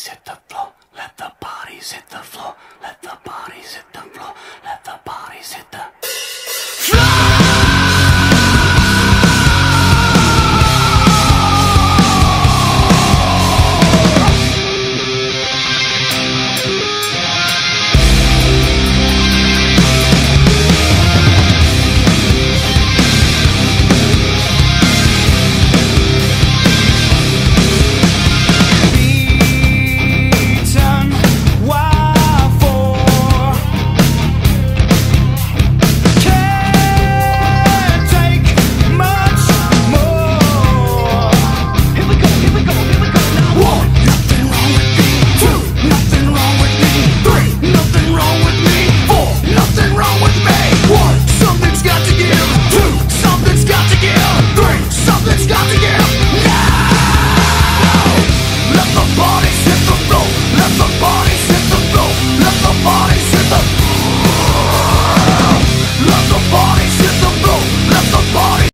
said the nothing's got to give now. Let the bodies hit the floor Let the bodies hit the floor Let the